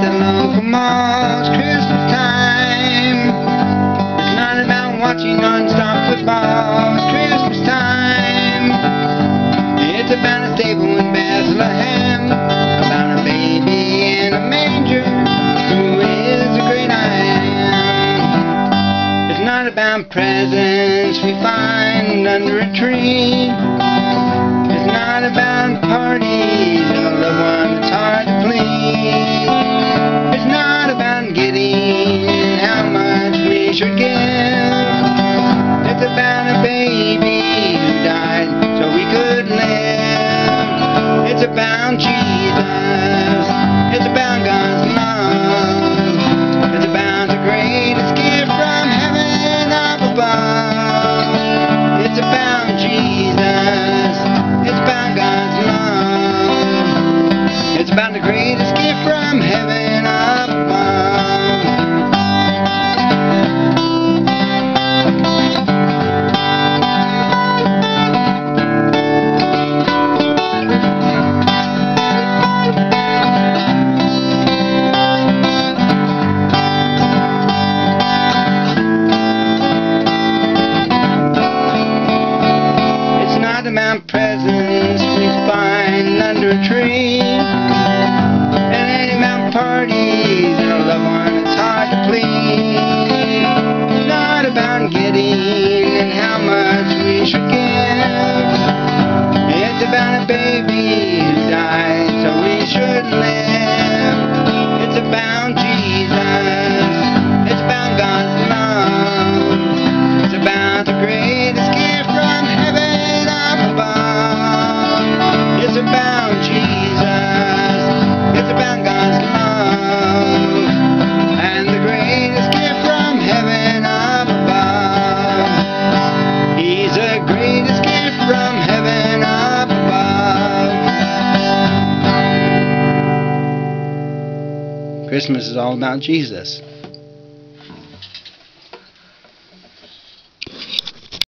the local malls. Christmas time. It's not about watching non-stop football. It's Christmas time. It's about a stable in Bethlehem. About a baby in a manger who is a great I am. It's not about presents we find under a tree. Much we. It's about a baby who died so we could live. It's about Jesus. It's about God's love. It's about the greatest gift from heaven up above. It's about Jesus. It's about God's love. It's about the greatest gift from Not presents we find under a tree. Christmas is all about Jesus.